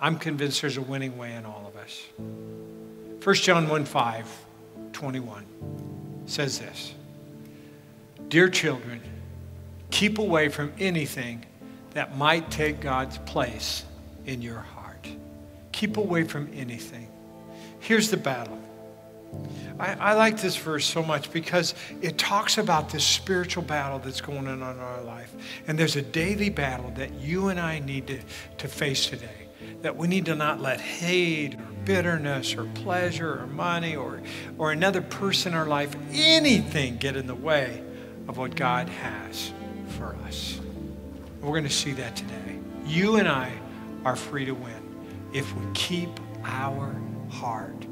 I'm convinced there's a winning way in all of us. 1 John 1 5, 21 says this Dear children, keep away from anything that might take God's place in your heart. Keep away from anything. Here's the battle. I, I, like this verse so much because it talks about this spiritual battle that's going on in our life. And there's a daily battle that you and I need to, to face today. That we need to not let hate or bitterness or pleasure or money or, or another person in our life, anything get in the way of what God has for us. We're going to see that today. You and I are free to win if we keep our heart